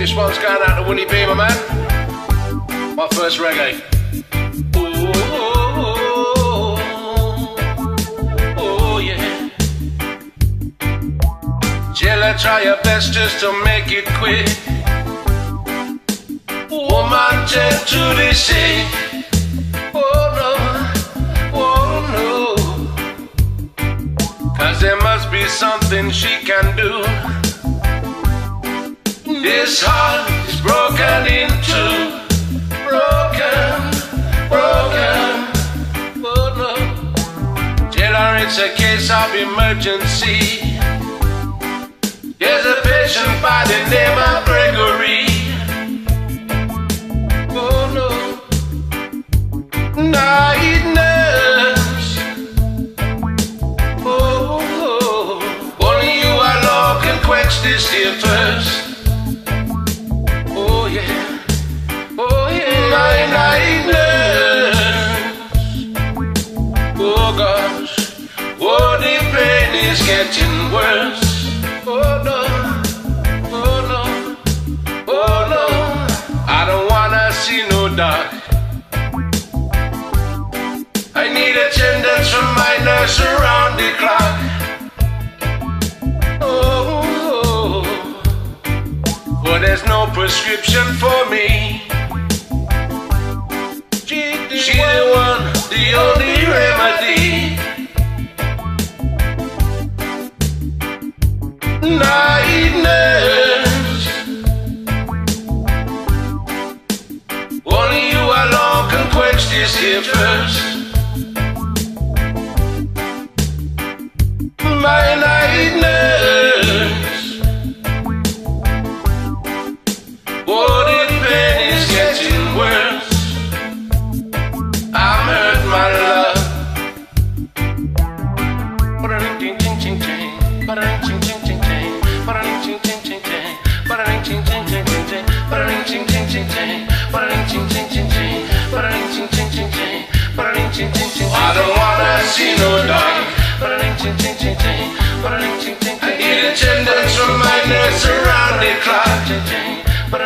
This one's going out to Willy Beamer, man. My first reggae. Oh, oh yeah. Jella, try your best just to make it quick. Woman, tend to the sea. Oh no, oh no. Cause there must be something she can do. This heart is broken into broken, broken. Oh no. Jailer, it's a case of emergency. There's a patient by the name of Gregory. Oh no. Night nurse. Oh, oh. only you alone can quench this here is getting worse. Oh no, oh no, oh no, I don't wanna see no dark. I need attendance from my nurse around the clock. Oh, oh, oh. but there's no prescription for me. Night nurse. Only you alone can quench this here nurse around the clock. But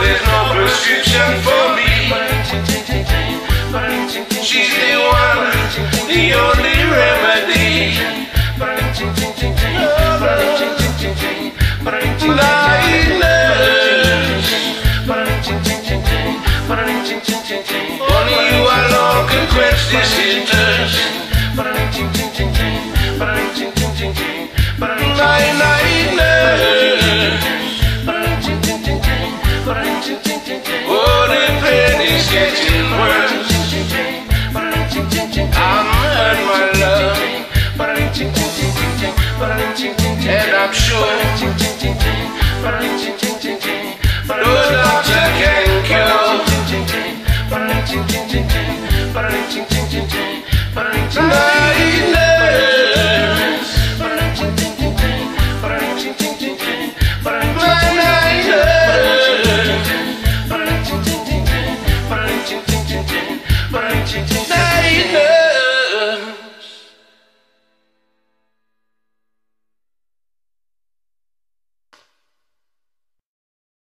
there's no prescription for me. She's the one, the only remedy. Only you alone can quench this Sure